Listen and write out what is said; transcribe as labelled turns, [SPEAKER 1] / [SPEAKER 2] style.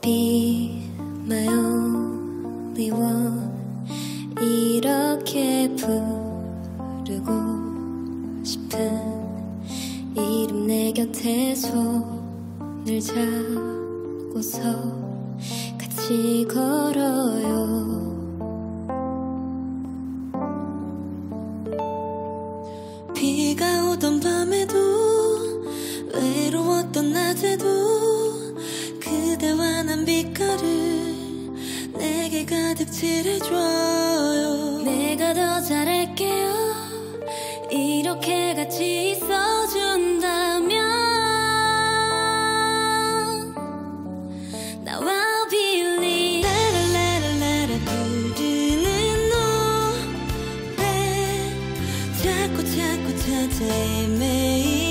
[SPEAKER 1] be my only one 이렇게 부르고 싶은 이름 내 곁에 손을 잡고서 같이 걸어요. 비가 오던 밤 가득 칠해줘요. 내가 더 잘할게요. 이렇게 같이 있어준다면 나와 빌리. 라라라라라 부르는 노래 자꾸 자꾸 찾아 헤매